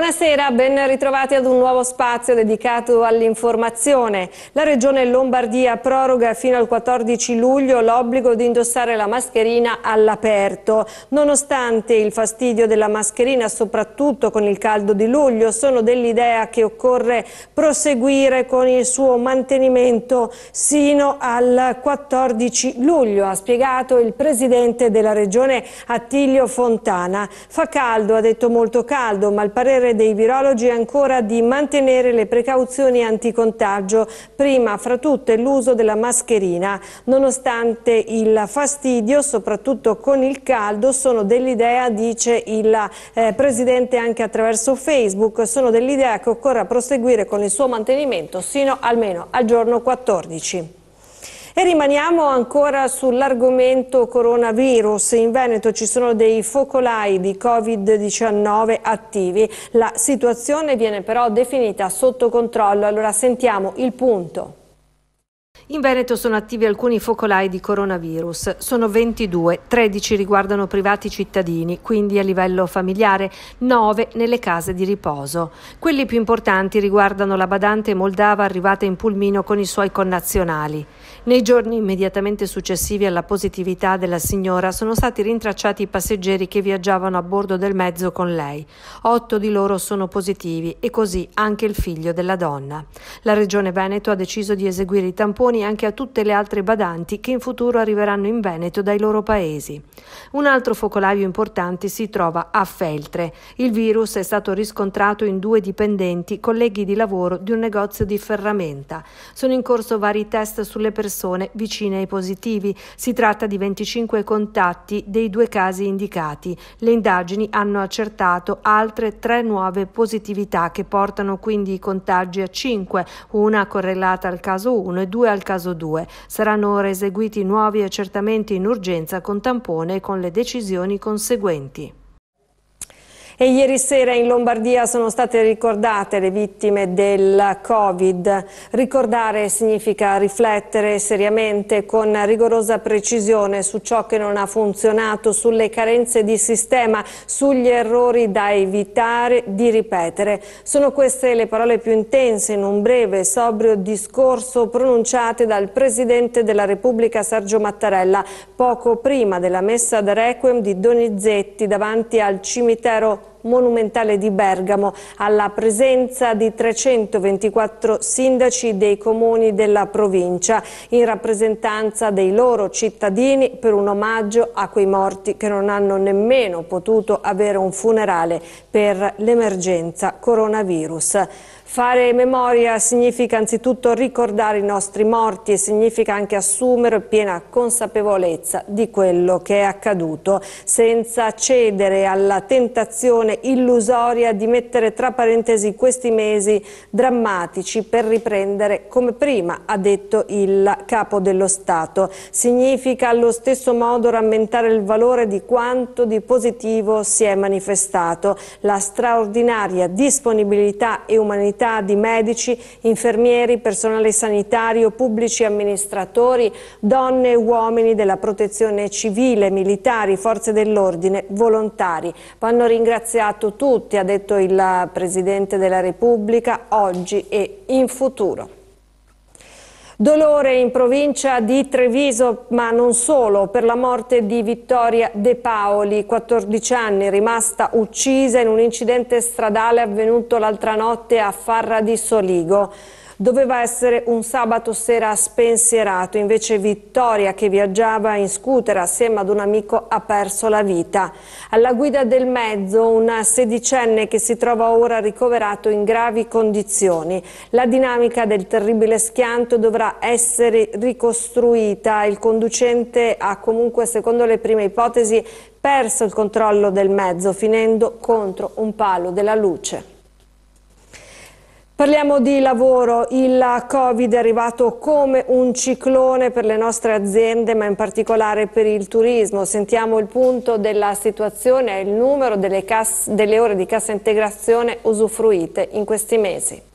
Buonasera, ben ritrovati ad un nuovo spazio dedicato all'informazione. La Regione Lombardia proroga fino al 14 luglio l'obbligo di indossare la mascherina all'aperto. Nonostante il fastidio della mascherina, soprattutto con il caldo di luglio, sono dell'idea che occorre proseguire con il suo mantenimento sino al 14 luglio, ha spiegato il Presidente della Regione Attilio Fontana. Fa caldo, ha detto molto caldo, ma il parere parere dei virologi ancora di mantenere le precauzioni anticontagio, prima fra tutte l'uso della mascherina. Nonostante il fastidio, soprattutto con il caldo, sono dell'idea, dice il eh, Presidente anche attraverso Facebook, sono dell'idea che occorra proseguire con il suo mantenimento sino almeno al giorno 14. E rimaniamo ancora sull'argomento coronavirus. In Veneto ci sono dei focolai di Covid-19 attivi. La situazione viene però definita sotto controllo. Allora sentiamo il punto. In Veneto sono attivi alcuni focolai di coronavirus, sono 22, 13 riguardano privati cittadini, quindi a livello familiare, 9 nelle case di riposo. Quelli più importanti riguardano la badante moldava arrivata in pulmino con i suoi connazionali. Nei giorni immediatamente successivi alla positività della signora sono stati rintracciati i passeggeri che viaggiavano a bordo del mezzo con lei. Otto di loro sono positivi e così anche il figlio della donna. La Regione Veneto ha deciso di eseguire i tamponi anche a tutte le altre badanti che in futuro arriveranno in Veneto dai loro paesi. Un altro focolaio importante si trova a Feltre. Il virus è stato riscontrato in due dipendenti, colleghi di lavoro di un negozio di ferramenta. Sono in corso vari test sulle persone vicine ai positivi. Si tratta di 25 contatti dei due casi indicati. Le indagini hanno accertato altre tre nuove positività che portano quindi i contagi a 5, una correlata al caso 1 e due al caso 2. Saranno ora eseguiti nuovi accertamenti in urgenza con tampone e con le decisioni conseguenti. E ieri sera in Lombardia sono state ricordate le vittime del Covid. Ricordare significa riflettere seriamente con rigorosa precisione su ciò che non ha funzionato, sulle carenze di sistema, sugli errori da evitare di ripetere. Sono queste le parole più intense in un breve e sobrio discorso pronunciate dal Presidente della Repubblica Sergio Mattarella poco prima della messa da requiem di Donizetti davanti al cimitero monumentale di Bergamo alla presenza di 324 sindaci dei comuni della provincia in rappresentanza dei loro cittadini per un omaggio a quei morti che non hanno nemmeno potuto avere un funerale per l'emergenza coronavirus. Fare memoria significa anzitutto ricordare i nostri morti e significa anche assumere piena consapevolezza di quello che è accaduto, senza cedere alla tentazione illusoria di mettere tra parentesi questi mesi drammatici per riprendere come prima, ha detto il capo dello Stato. Significa allo stesso modo rammentare il valore di quanto di positivo si è manifestato, la straordinaria disponibilità e umanità comunità di medici, infermieri, personale sanitario, pubblici amministratori, donne e uomini della protezione civile, militari, forze dell'ordine, volontari. Vanno ringraziato tutti, ha detto il Presidente della Repubblica, oggi e in futuro. Dolore in provincia di Treviso, ma non solo, per la morte di Vittoria De Paoli, 14 anni, rimasta uccisa in un incidente stradale avvenuto l'altra notte a Farra di Soligo. Doveva essere un sabato sera spensierato, invece Vittoria che viaggiava in scooter assieme ad un amico ha perso la vita. Alla guida del mezzo una sedicenne che si trova ora ricoverato in gravi condizioni. La dinamica del terribile schianto dovrà essere ricostruita. Il conducente ha comunque, secondo le prime ipotesi, perso il controllo del mezzo finendo contro un palo della luce. Parliamo di lavoro, il Covid è arrivato come un ciclone per le nostre aziende ma in particolare per il turismo. Sentiamo il punto della situazione e il numero delle, delle ore di cassa integrazione usufruite in questi mesi.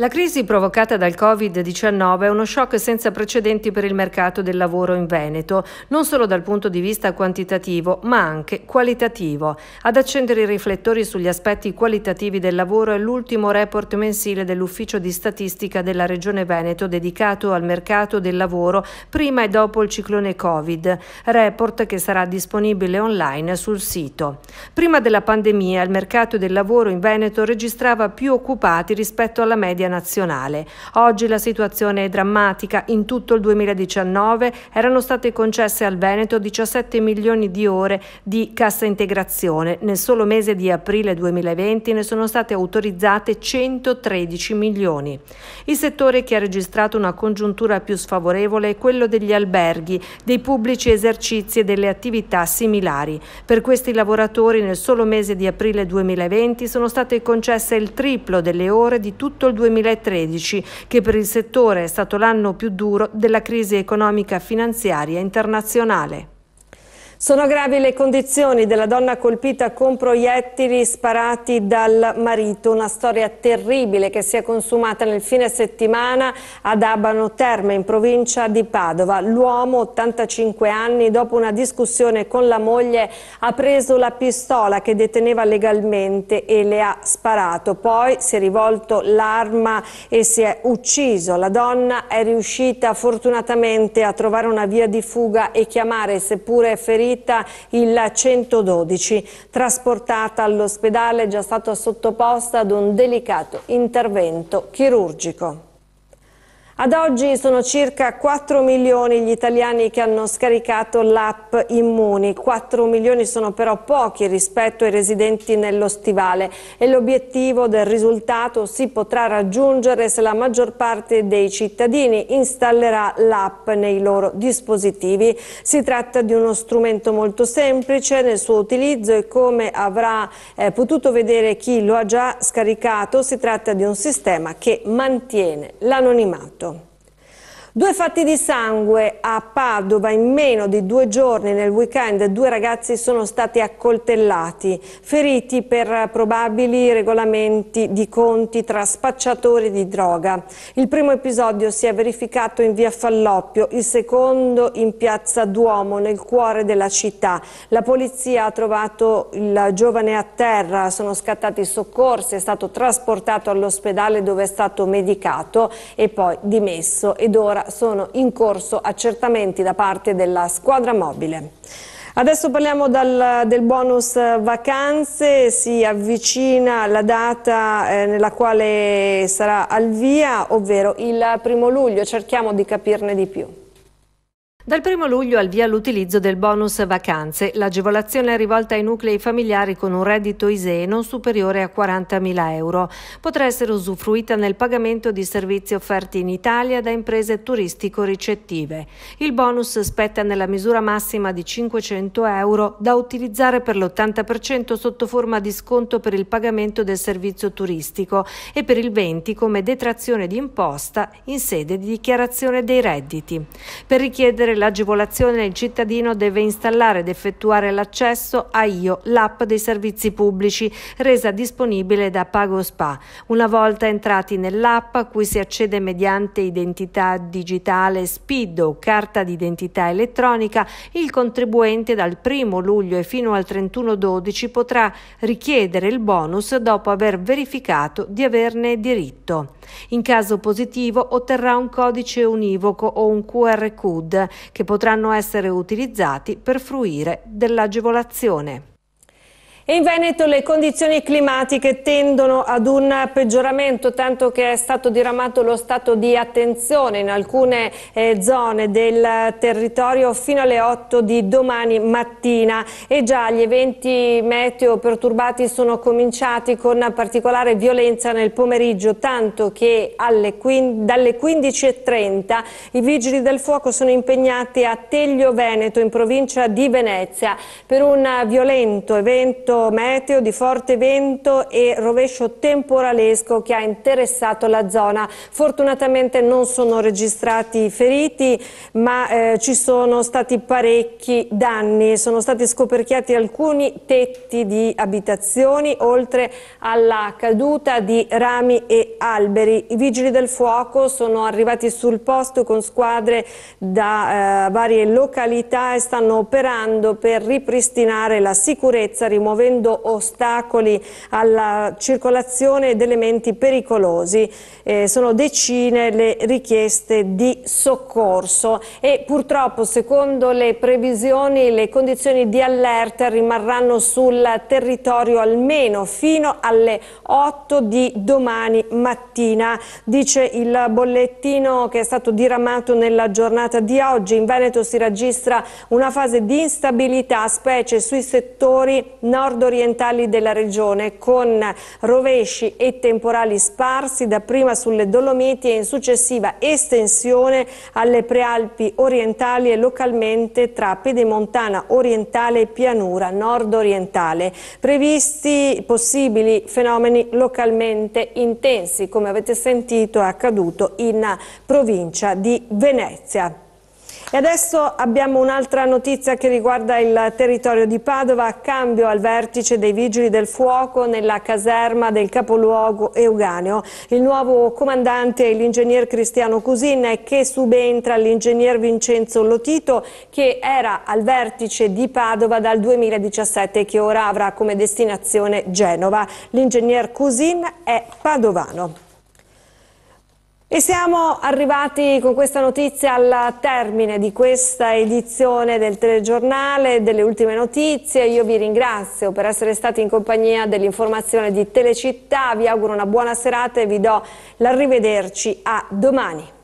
La crisi provocata dal Covid-19 è uno shock senza precedenti per il mercato del lavoro in Veneto, non solo dal punto di vista quantitativo, ma anche qualitativo. Ad accendere i riflettori sugli aspetti qualitativi del lavoro è l'ultimo report mensile dell'Ufficio di Statistica della Regione Veneto dedicato al mercato del lavoro prima e dopo il ciclone Covid, report che sarà disponibile online sul sito. Prima della pandemia il mercato del lavoro in Veneto registrava più occupati rispetto alla media nazionale. Oggi la situazione è drammatica. In tutto il 2019 erano state concesse al Veneto 17 milioni di ore di cassa integrazione. Nel solo mese di aprile 2020 ne sono state autorizzate 113 milioni. Il settore che ha registrato una congiuntura più sfavorevole è quello degli alberghi, dei pubblici esercizi e delle attività similari. Per questi lavoratori nel solo mese di aprile 2020 sono state concesse il triplo delle ore di tutto il 2020 2013, che per il settore è stato l'anno più duro della crisi economica finanziaria internazionale. Sono gravi le condizioni della donna colpita con proiettili sparati dal marito, una storia terribile che si è consumata nel fine settimana ad Abano Terme in provincia di Padova. L'uomo, 85 anni, dopo una discussione con la moglie ha preso la pistola che deteneva legalmente e le ha sparato. Poi si è rivolto l'arma e si è ucciso. La donna è riuscita fortunatamente a trovare una via di fuga e chiamare, seppure ferita, ferita il 112, trasportata all'ospedale, è già stata sottoposta ad un delicato intervento chirurgico. Ad oggi sono circa 4 milioni gli italiani che hanno scaricato l'app Immuni. 4 milioni sono però pochi rispetto ai residenti nello stivale e l'obiettivo del risultato si potrà raggiungere se la maggior parte dei cittadini installerà l'app nei loro dispositivi. Si tratta di uno strumento molto semplice nel suo utilizzo e come avrà eh, potuto vedere chi lo ha già scaricato si tratta di un sistema che mantiene l'anonimato. Due fatti di sangue a Padova in meno di due giorni nel weekend due ragazzi sono stati accoltellati, feriti per probabili regolamenti di conti tra spacciatori di droga. Il primo episodio si è verificato in via Falloppio, il secondo in piazza Duomo nel cuore della città. La polizia ha trovato il giovane a terra, sono scattati soccorsi, è stato trasportato all'ospedale dove è stato medicato e poi dimesso ed ora sono in corso accertamenti da parte della squadra mobile. Adesso parliamo dal, del bonus vacanze, si avvicina la data eh, nella quale sarà al via, ovvero il primo luglio, cerchiamo di capirne di più. Dal 1 luglio al via l'utilizzo del bonus vacanze. L'agevolazione è rivolta ai nuclei familiari con un reddito ISEE non superiore a 40.000 euro. Potrà essere usufruita nel pagamento di servizi offerti in Italia da imprese turistico-ricettive. Il bonus spetta nella misura massima di 500 euro da utilizzare per l'80% sotto forma di sconto per il pagamento del servizio turistico e per il 20% come detrazione di imposta in sede di dichiarazione dei redditi. Per richiedere l'agevolazione il cittadino deve installare ed effettuare l'accesso a IO, l'app dei servizi pubblici, resa disponibile da PagoSpa. Una volta entrati nell'app, a cui si accede mediante identità digitale SPID o carta d'identità elettronica, il contribuente dal 1 luglio e fino al 31-12 potrà richiedere il bonus dopo aver verificato di averne diritto. In caso positivo otterrà un codice univoco o un QR code che potranno essere utilizzati per fruire dell'agevolazione. E in Veneto le condizioni climatiche tendono ad un peggioramento, tanto che è stato diramato lo stato di attenzione in alcune eh, zone del territorio fino alle 8 di domani mattina. E già gli eventi meteo perturbati sono cominciati con particolare violenza nel pomeriggio, tanto che alle, dalle 15.30 i vigili del fuoco sono impegnati a Teglio Veneto in provincia di Venezia per un violento evento aggiornamento meteo di forte vento e rovescio temporalesco che ha interessato la zona. Fortunatamente non sono registrati feriti ma eh, ci sono stati parecchi danni, sono stati scoperchiati alcuni tetti di abitazioni oltre alla caduta di rami e alberi. I vigili del fuoco sono arrivati sul posto con squadre da eh, varie località e stanno operando per ripristinare la sicurezza rimuovendo ostacoli alla circolazione ed elementi pericolosi. Eh, sono decine le richieste di soccorso e purtroppo secondo le previsioni le condizioni di allerta rimarranno sul territorio almeno fino alle 8 di domani mattina. Dice il bollettino che è stato diramato nella giornata di oggi. In Veneto si registra una fase di instabilità, specie sui settori nord-orientali della regione, con rovesci e temporali sparsi dapprima sulle Dolomiti e in successiva estensione alle prealpi orientali e localmente tra Pedemontana orientale e pianura nord-orientale. Previsti possibili fenomeni localmente intensi, come avete sentito è accaduto in provincia di Venezia. E adesso abbiamo un'altra notizia che riguarda il territorio di Padova, cambio al vertice dei Vigili del Fuoco nella caserma del capoluogo Euganeo. Il nuovo comandante è l'ingegner Cristiano Cusin che subentra all'ingegner Vincenzo Lotito che era al vertice di Padova dal 2017 e che ora avrà come destinazione Genova. L'ingegner Cusin è padovano. E siamo arrivati con questa notizia al termine di questa edizione del telegiornale, delle ultime notizie. Io vi ringrazio per essere stati in compagnia dell'informazione di Telecittà, vi auguro una buona serata e vi do l'arrivederci a domani.